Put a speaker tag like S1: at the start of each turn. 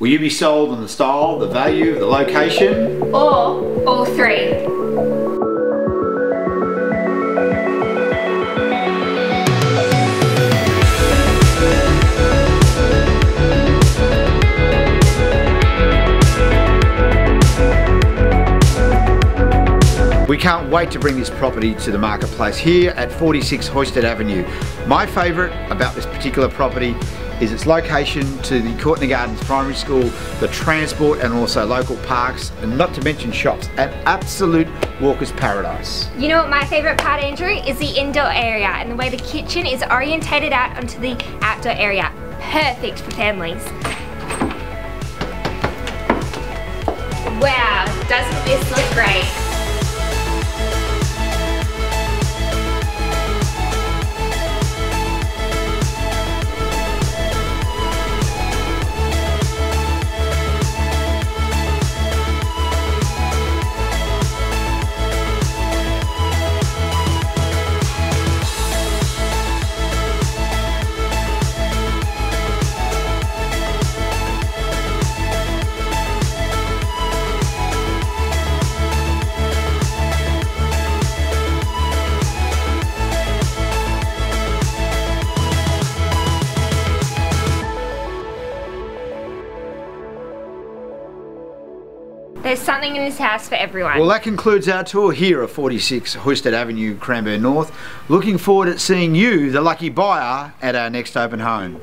S1: Will you be sold on the style, the value, the location?
S2: Or all three.
S1: We can't wait to bring this property to the marketplace here at 46 Hoysted Avenue. My favourite about this particular property is its location to the Courtney Gardens Primary School, the transport and also local parks, and not to mention shops. An absolute walker's paradise.
S2: You know what my favourite part, Andrew, is the indoor area and the way the kitchen is orientated out onto the outdoor area. Perfect for families. Wow, doesn't this look great? There's something in this house for everyone.
S1: Well, that concludes our tour here at 46 Hoysted Avenue, Cranbourne North. Looking forward to seeing you, the lucky buyer, at our next open home.